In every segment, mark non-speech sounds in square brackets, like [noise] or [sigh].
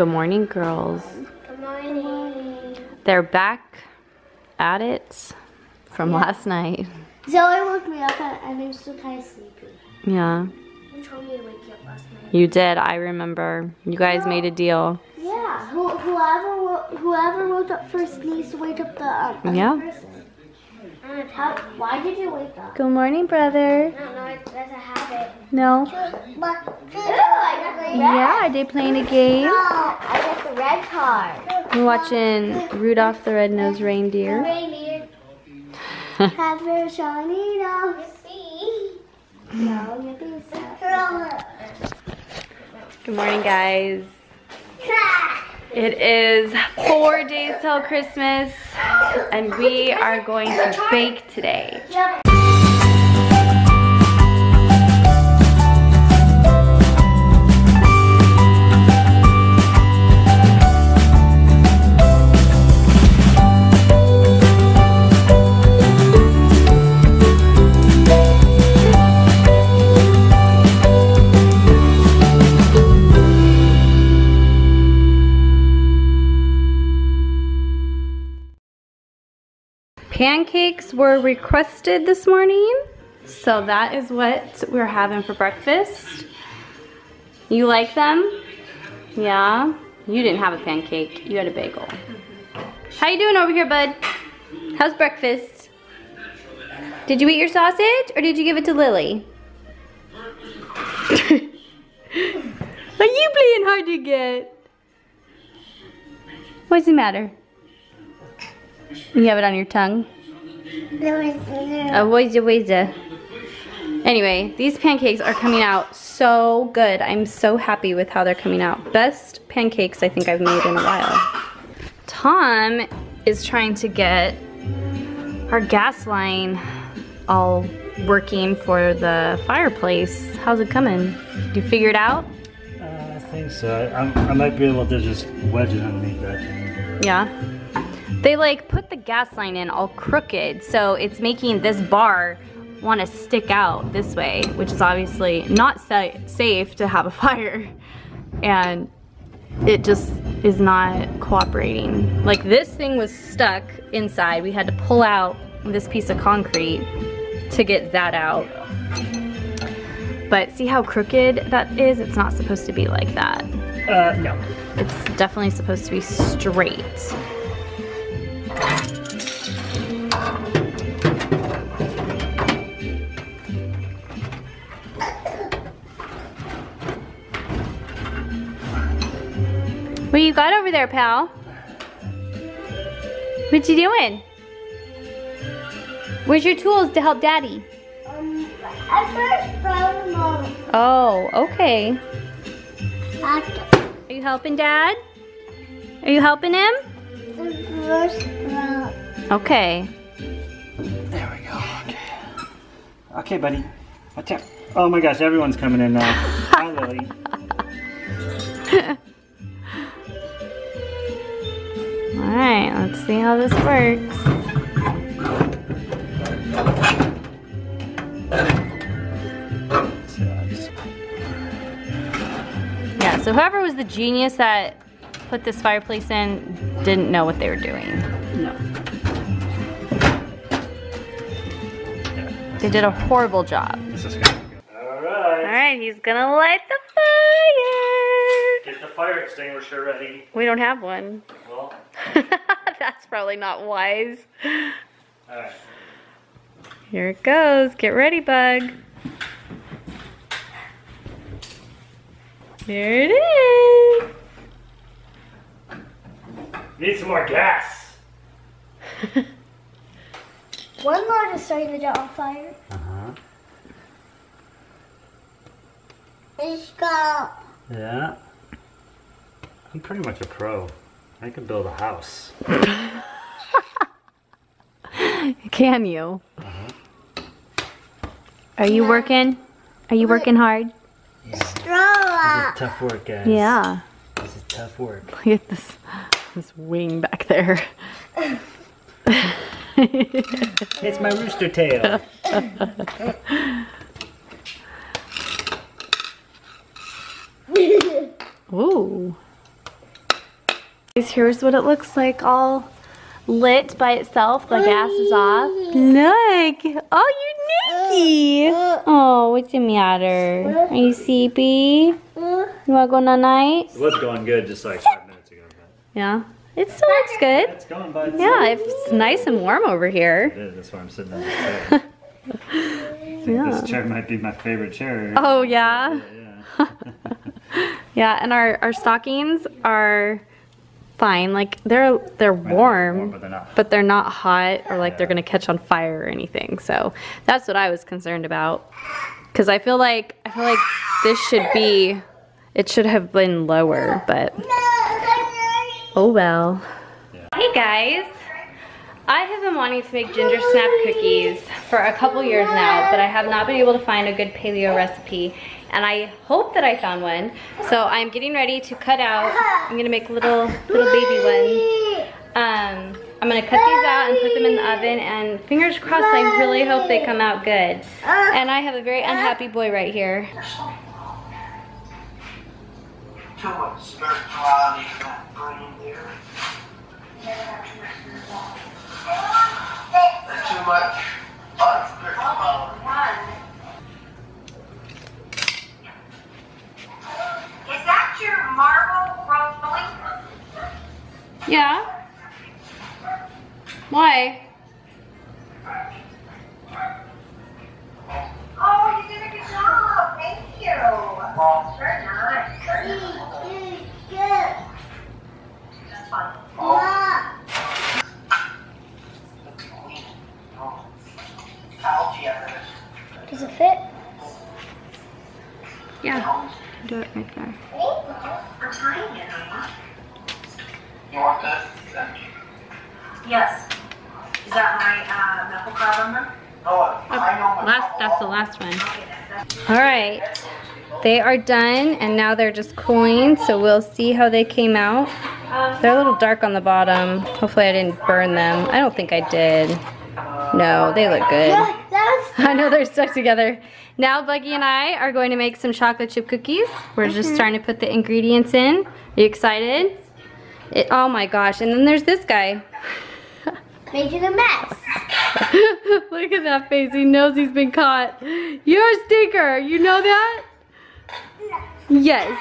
Good morning, girls. Good morning. They're back at it from last night. Zoe woke me up and I'm still kind of sleepy. Yeah, You told me to wake you up last night. you did. I remember. You guys made a deal. Yeah. Who, whoever whoever woke up first needs to wake up the um, other Yeah. person. How, why did you wake up? Good morning, brother. I don't know. It's, that's a habit. No. Yeah, are they playing a game? No, I got the red card. We're watching Rudolph the Red-Nosed Reindeer. Reindeer. Have your shiny nose. No, yippee stuff. Good morning, guys. It is four days till Christmas, and we are going to bake today. Pancakes were requested this morning, so that is what we're having for breakfast. You like them? Yeah? You didn't have a pancake, you had a bagel. How you doing over here, bud? How's breakfast? Did you eat your sausage or did you give it to Lily? [laughs] Are you playing hard to get? What's the matter? You have it on your tongue? Uh, where's the, where's? Anyway, these pancakes are coming out so good. I'm so happy with how they're coming out. Best pancakes I think I've made in a while. Tom is trying to get our gas line all working for the fireplace. How's it coming? Did you figure it out? Uh, I think so. I, I'm- I might be able to just wedge it underneath that. Yeah. They like put the gas line in all crooked, so it's making this bar want to stick out this way, which is obviously not sa safe to have a [laughs] fire. And it just is not cooperating. Like this thing was stuck inside. We had to pull out this piece of concrete to get that out. But see how crooked that is? It's not supposed to be like that. Uh, no. It's definitely supposed to be straight. What you got over there, pal? What you doing? Where's your tools to help daddy? Um, I first them Oh, okay. Are you helping dad? Are you helping him? The first round. Okay. There we go. Okay. Okay, buddy. Watch out. Oh my gosh, everyone's coming in now. [laughs] Hi, Lily. All right, let's see how this works. So, I just- Yeah, so whoever was the genius that put this fireplace in didn't know what they were doing. no. They did a horrible job. this is gonna be good. All All right. right, he's gonna light the fire. Get the fire extinguisher ready. We don't have one. Well, [laughs] That's probably not wise. all right. Here it goes. Get ready, bug. There it is. Need some more gas. [laughs] One more is starting to get on fire. Uh huh. It's got Yeah. I'm pretty much a pro. I can build a house. [laughs] Can you? Are you working? Are you working hard? straw. This is tough work, guys. Yeah. This is tough work. Look at this, this wing back there. It's my rooster tail. Ooh. Here's what it looks like all lit by itself. The gas is off. Look. Oh, you're Nikki. Oh, what's the matter? Are you sleepy? You want to go night? It was going good just like Yeah. It still looks good. it's going, bud. Yeah, it's nice and warm over here. here. is. That's why I'm sitting on this chair. [laughs] I think Yeah. This chair might be my favorite chair. Oh, yeah. Yeah. [laughs] Yeah, and our, our stockings are fine. Like they're they're warm, but they're not. but they're not hot or like they're gonna catch on fire or anything. So that's what I was concerned about. Cause I feel like I feel like this should be it should have been lower, but oh well. Hey guys. I have been wanting to make ginger snap cookies for a couple years now, but I have not been able to find a good paleo recipe. And I hope that I found one. So I'm getting ready to cut out. I'm gonna make little little baby ones. Um, I'm gonna cut these out and put them in the oven and fingers crossed I really hope they come out good. And I have a very unhappy boy right here. Too much spirituality in that brain there. And too much unspirituality. Is that your marble rolling? Yeah? Why? Oh, you did a good job. Thank you. Very nice. Very nice. That's fine. Algae under it. Does it fit? Yeah. Do it right there. We're tying it. You want this? Yes. Is that my uh, knuckle crab on them? No, I know my Last that's the last one. All right. They are done and now they're just cooling, so we'll see how they came out. They're a little dark on the bottom. Hopefully I didn't burn them. I don't think I did. No, they look good. [laughs] I know they're stuck together. Now Buggy and I are going to make some chocolate chip cookies. We're just mhm. trying to put the ingredients in. Are you excited? It, oh my gosh, and then there's this guy. Making a mess. [laughs] Look at that face. He knows he's been caught. You're a stinker. You know that? Yes.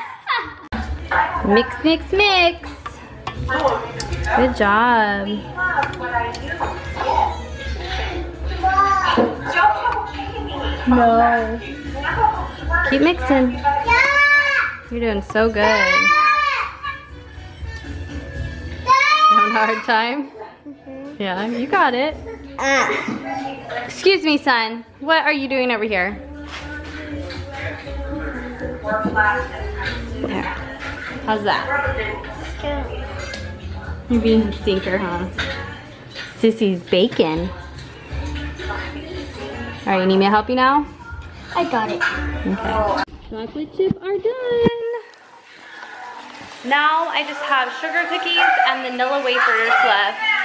Mix, mix, mix. Good job. what I do. Don't come picking me. No. Keep mixing. You're doing so good. You having a hard time? Yeah, you got it. Uh, Excuse me, son. What are you doing over here? There. How's that? You're being a stinker, huh? Sissy's bacon. All right, you need me to help you now? I got it. Okay. Chocolate chip are done. Now I just have sugar cookies and vanilla wafers left.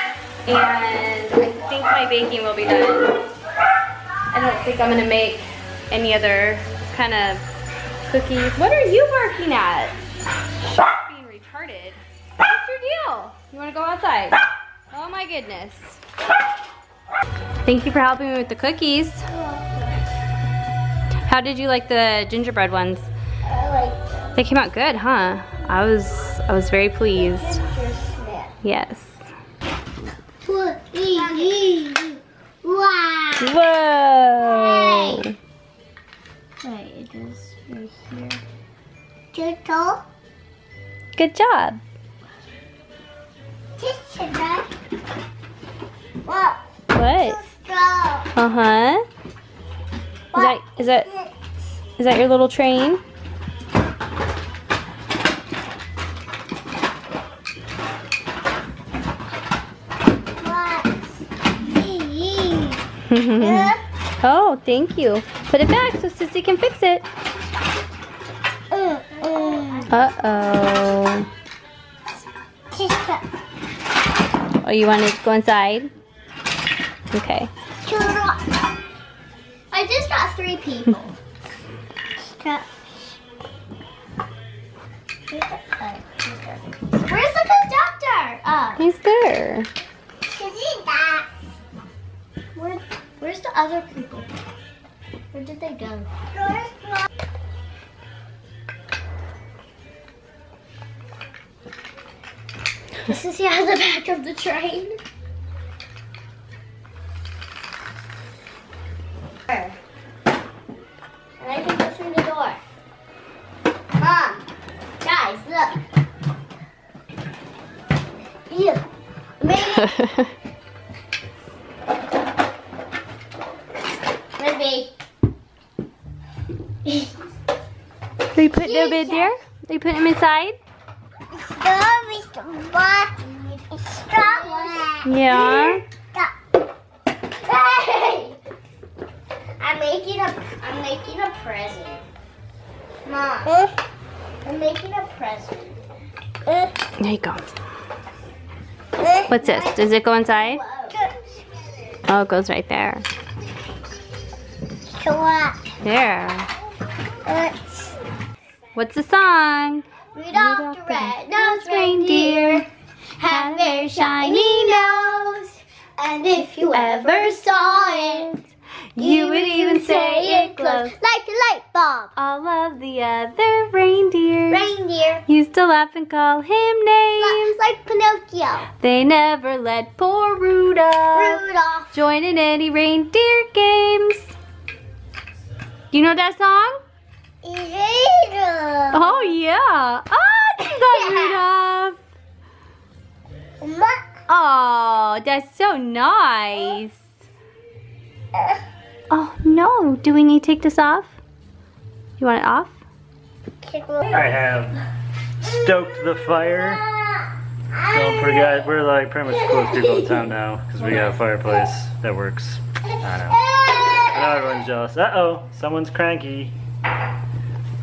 And I think my baking will be done. I don't think I'm gonna make any other kind of cookies. What are you working at? Being retarded. What's your deal? You wanna go outside? Oh my goodness. Thank you for helping me with the cookies. How did you like the gingerbread ones? I like They came out good, huh? I was I was very pleased. Yes. Wow. Whoa! Wait, it is right here. Turtle. Good job. What? What? Uh huh. Is that is that is that your little train? What? Oh, thank you. Put it back so Sissy can fix it. Uh, uh, Uh oh. Oh, you want to go inside? Okay. I just got three people. [laughs] Where's the conductor? up. He's there. Where's the other people? Where did they go? This is yeah, the back of the train. They put no bed there? They put him inside? Yeah. I'm making a I'm making a present. Mom. I'm making a present. There you go. What's this? Does it go inside? Oh, it goes right there. There. Uh, What's the song? Rudolph the red-nosed reindeer had a very shiny nose, and if you ever saw it, you would even say it glows like a light bulb. All of the other reindeers Reindeer, used to laugh and call him names. like Pinocchio. They never let poor Rudolph Rudolph. join in any reindeer games. You know that song? Rudolph. Oh yeah. Oh, you got Rudolph. Oh, that's so nice. Oh no, do we need to take this off? You want it off? I have stoked the fire. Don't forget. We're like pretty much the coolest people in town now because we got a fireplace that works. I know. I know everyone's jealous. Uh oh, someone's cranky.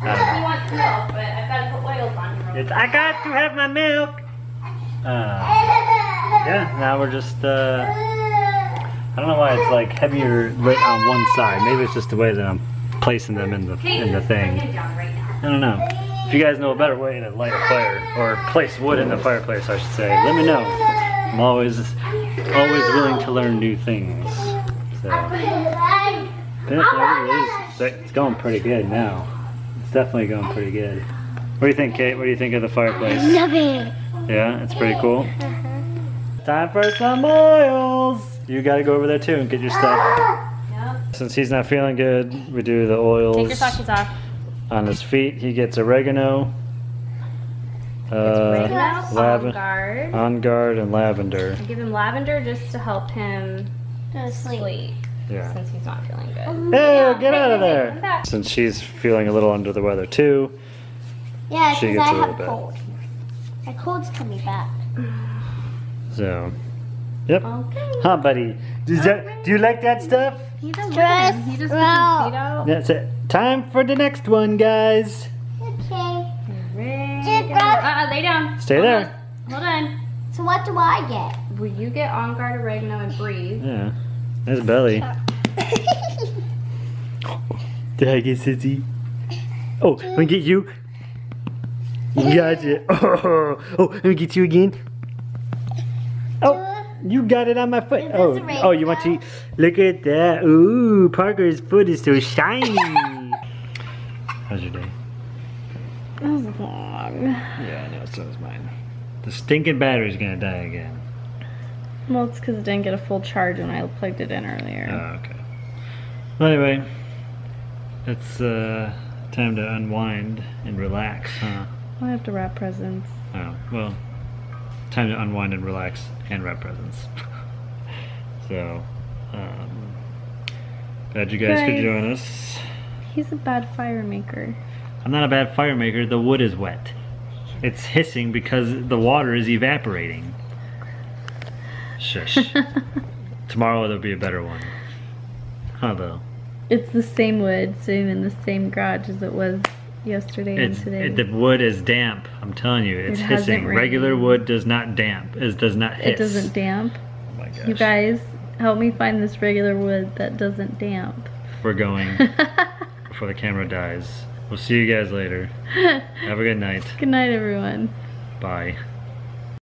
I don't know. want milk, but I've got to put oils on It's, I got to have my milk. Uh, yeah, now we're just, uh, I don't know why it's like heavier lit on one side. Maybe it's just the way that I'm placing them in the, in the thing. I don't know. If you guys know a better way to light a fire, or place wood in the fireplace, I should say, let me know. I'm always, always willing to learn new things. So, yeah, it is. It's going pretty good now. It's definitely going pretty good. What do you think, Kate? What do you think of the fireplace? Love it. Yeah, it's pretty cool. Time for some oils. You gotta go over there too and get your stuff. Since he's not feeling good, we do the oils Take your stockings off. on his feet. He gets oregano, uh, Oregano, on guard. on guard, and lavender. I give him lavender just to help him Go to sleep. sleep Yeah. since he's not feeling good. Oh, hey, get out of there! Since she's feeling a little under the weather too. Yeah, She because gets I a have little bit. cold. My cold's coming back. So, yep. Okay. Huh, buddy? Does that, do you like that stuff? He doesn't Stress He just puts his out. feet out. That's it. Time for the next one, guys. Okay. Oregano. Uh-uh, lay down. Stay Hold there. on. Hold on. So what do I get? Will you get on guard oregano and breathe? Yeah. There's Belly. [laughs] Did I get Sissy? Oh, let me get you. Gotcha. [laughs] Oh, oh, let me get you again. Oh, you got it on my foot. Oh, oh, you want to look at that? Ooh, Parker's foot is so shiny. How's your day? It was long. Yeah, I know. So is mine. The stinking battery's gonna die again. Well, it's because it didn't get a full charge when I plugged it in earlier. Oh, okay. Well, anyway, it's uh, time to unwind and relax, huh? I have to wrap presents. Oh, well, time to unwind and relax and wrap presents. [laughs] so, um, glad you guys could join us. He's a bad fire maker. I'm not a bad fire maker. The wood is wet. It's hissing because the water is evaporating. Shush. [laughs] Tomorrow there'll be a better one. Huh, though? It's the same wood sitting in the same garage as it was yesterday It's and today. it, the wood is damp. I'm telling you, it's It hasn't hissing. Regular wood does not damp. It does not hiss. it doesn't damp. Oh my gosh. You guys, help me find this regular wood that doesn't damp. We're going [laughs] before the camera dies. We'll see you guys later. [laughs] Have a good night. Good night, everyone. Bye.